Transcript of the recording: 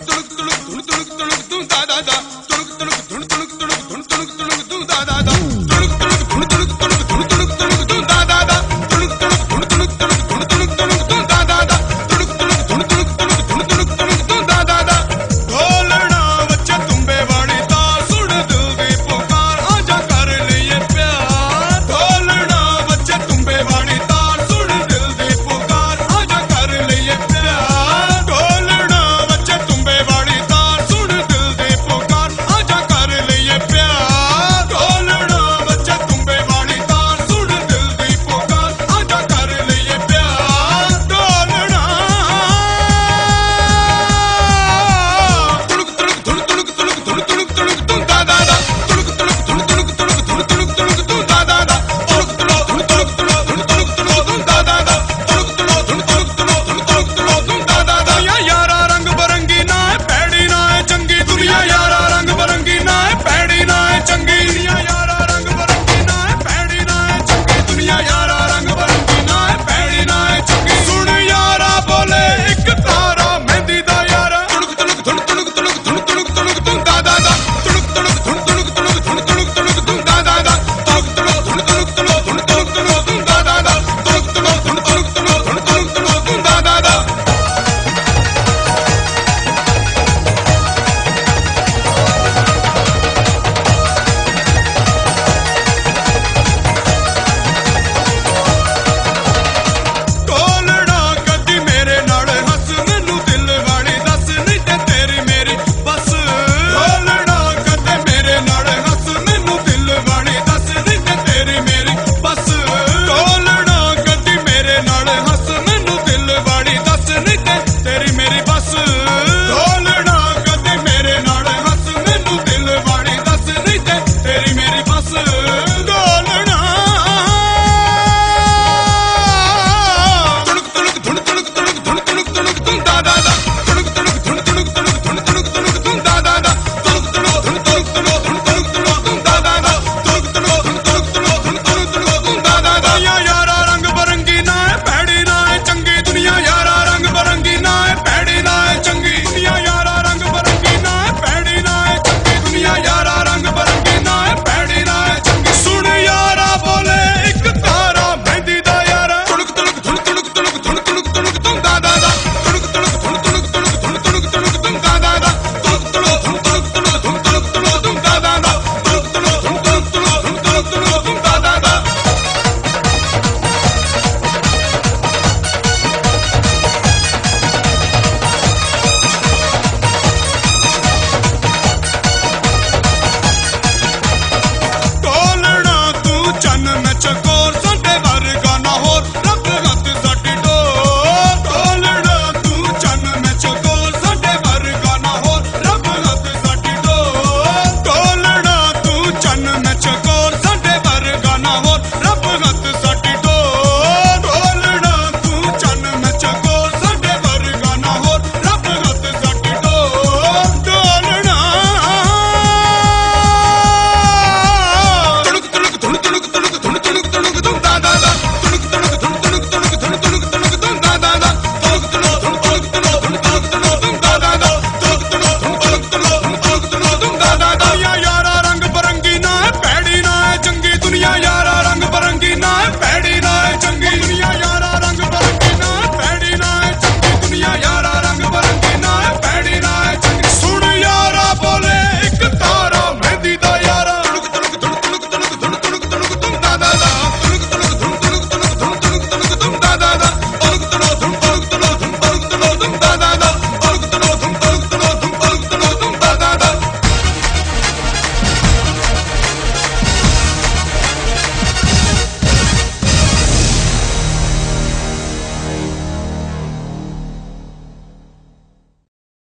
తుణు తుణుకు తుణుకు తుణు తుణుకు తుణుకు తుణు దా దా దా